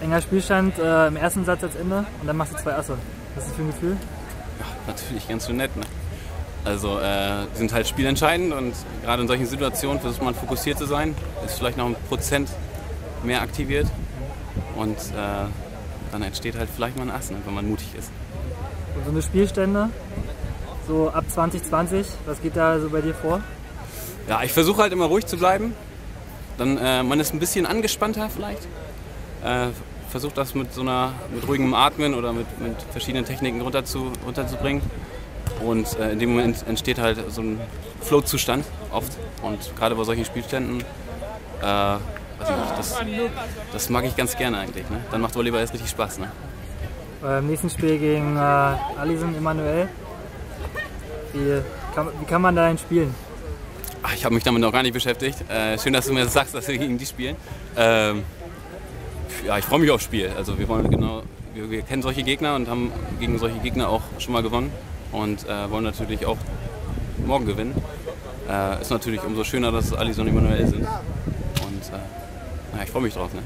Enger Spielstand äh, im ersten Satz als Ende und dann machst du zwei Asse. Was ist das für ein Gefühl? Ja, natürlich ganz schön nett. Ne? Also äh, sind halt spielentscheidend und gerade in solchen Situationen versucht man fokussiert zu sein, ist vielleicht noch ein Prozent mehr aktiviert und äh, dann entsteht halt vielleicht mal ein Ass, ne, wenn man mutig ist. Und so eine Spielstände, so ab 2020, was geht da so bei dir vor? Ja, ich versuche halt immer ruhig zu bleiben. Dann, äh, man ist ein bisschen angespannter vielleicht. Äh, versucht das mit so einer mit ruhigem Atmen oder mit, mit verschiedenen Techniken runter zu, runterzubringen. Und äh, in dem Moment entsteht halt so ein Flow-Zustand oft. Und gerade bei solchen Spielständen, äh, weiß ich nicht, das, das mag ich ganz gerne eigentlich. Ne? Dann macht Volleyball erst richtig Spaß. Ne? Beim nächsten Spiel gegen äh, Alison Emanuel, wie kann, wie kann man da denn spielen? Ach, ich habe mich damit noch gar nicht beschäftigt. Äh, schön, dass du mir das sagst, dass wir gegen die spielen. Ähm, ja, ich freue mich aufs Spiel. Also wir wollen genau, wir, wir, kennen solche Gegner und haben gegen solche Gegner auch schon mal gewonnen und äh, wollen natürlich auch morgen gewinnen. Äh, ist natürlich umso schöner, dass Alison und Emanuel sind. Und äh, ja, ich freue mich drauf. Ne?